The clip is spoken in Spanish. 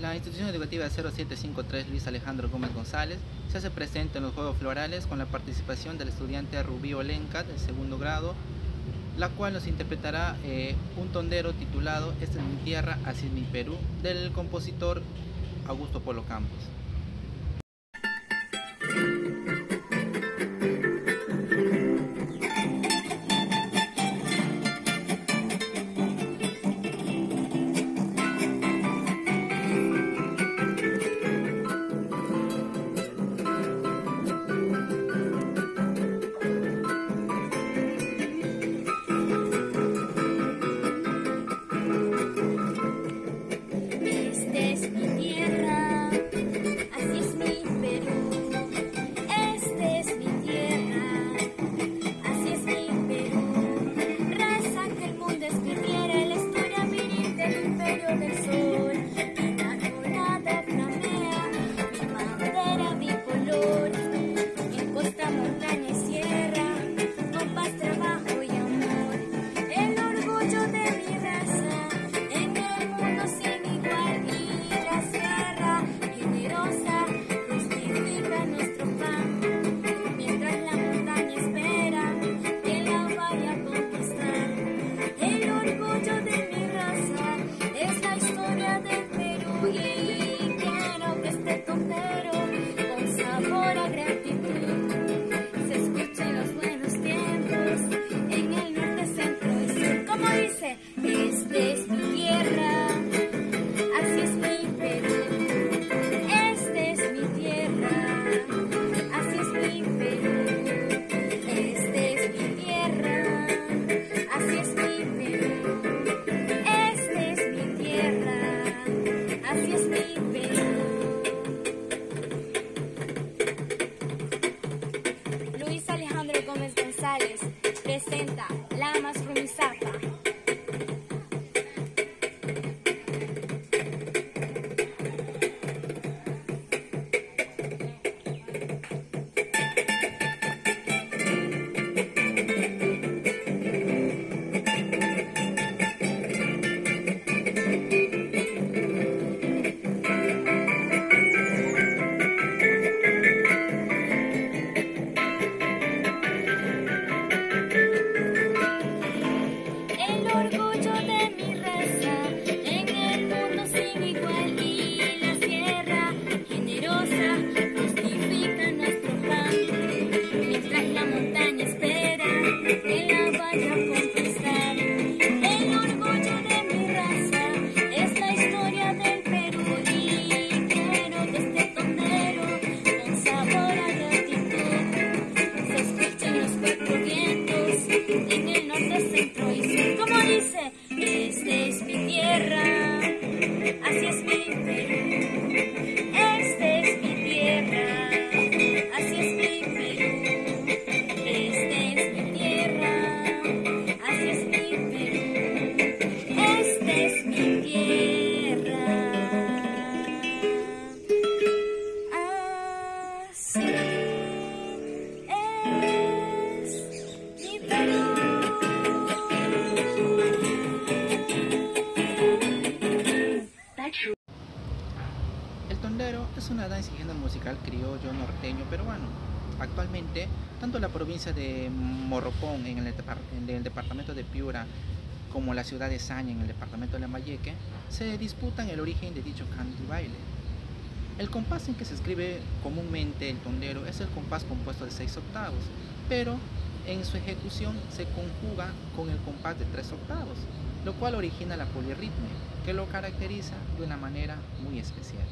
La institución educativa 0753 Luis Alejandro Gómez González se hace presente en los Juegos Florales con la participación del estudiante Rubí Olenca del segundo grado, la cual nos interpretará eh, un tondero titulado Esta es mi tierra, así es mi Perú, del compositor Augusto Polo Campos. Presenta el orgullo. tierra. Lamas Rumisapa. es una danza y musical criollo norteño peruano. Actualmente, tanto la provincia de Morropón en el, departamento de Piura como la ciudad de Saña en el departamento de Lambayeque se disputan el origen de dicho canto y baile. El compás en que se escribe comúnmente el tondero es el compás compuesto de 6 octavos, pero en su ejecución se conjuga con el compás de 3 octavos, lo cual origina la polirritmia, que lo caracteriza de una manera muy especial.